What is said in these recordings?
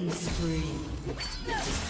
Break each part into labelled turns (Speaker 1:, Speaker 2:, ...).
Speaker 1: Killing spree.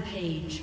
Speaker 1: Rampage.